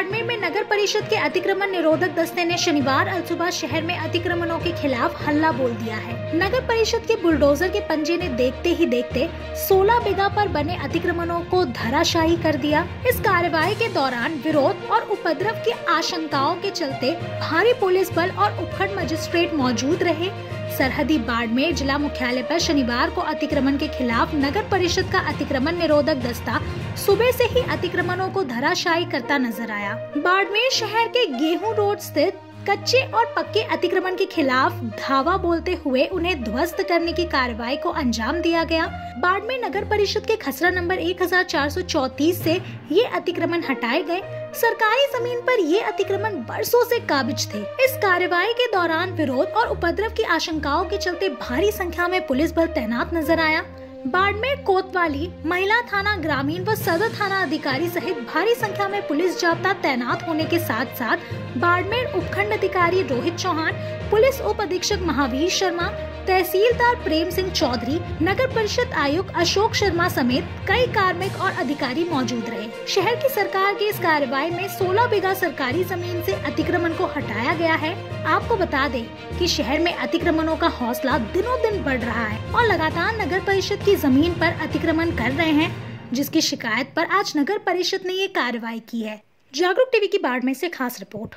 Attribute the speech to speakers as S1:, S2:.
S1: बाड़मेर में नगर परिषद के अतिक्रमण निरोधक दस्ते ने शनिवार अल सुबह शहर में अतिक्रमणों के खिलाफ हल्ला बोल दिया है। नगर परिषद के बुलडोजर के पंजे ने देखते ही देखते 16 बीघा पर बने अतिक्रमणों को धराशाही कर दिया। इस कार्यवाही के दौरान विरोध और उपद्रव की आशंकाओं के चलते भारी पुलिस बल और उपखंड मजिस्ट्रेट मौजूद रहे। सरहदी बाड़मेर जिला मुख्यालय पर शनिवार को अतिक्रमण के खिलाफ नगर परिषद का अतिक्रमण निरोधक दस्ता सुबह से ही अतिक्रमणों को धराशायी करता नज़र आया। बाड़मेर शहर के गेहूँ रोड स्थित कच्चे और पक्के अतिक्रमण के खिलाफ धावा बोलते हुए उन्हें ध्वस्त करने की कार्रवाई को अंजाम दिया गया। बाड़मेर नगर परिषद के खसरा नंबर 1434 से ये अतिक्रमण हटाए गए। सरकारी ज़मीन पर ये अतिक्रमण बरसों से काबिज थे। इस कार्रवाई के दौरान विरोध और उपद्रव की आशंकाओं के चलते भारी संख्या में पुलिस बल तैनात नज़र आया। बाड़मेर कोतवाली महिला थाना ग्रामीण व सदर थाना अधिकारी सहित भारी संख्या में पुलिस जाब्ता तैनात होने के साथ साथ बाड़मेर उपखंड अधिकारी रोहित चौहान, पुलिस उप अधीक्षक महावीर शर्मा, तहसीलदार प्रेम सिंह चौधरी, नगर परिषद आयुक्त अशोक शर्मा समेत कई कार्मिक और अधिकारी मौजूद रहे। शहर की सरकार की इस कार्रवाई में 16 बीघा सरकारी ज़मीन से अतिक्रमण को हटाया गया है। आपको बता दें कि शहर में अतिक्रमणों का हौसला दिनों दिन बढ़ रहा है और लगातार नगर परिषद की ज़मीन पर अतिक्रमण कर रहे हैं, जिसकी शिकायत पर आज नगर परिषद ने ये कार्रवाई की है। जागरूक टीवी की बाढ़ में से खास रिपोर्ट।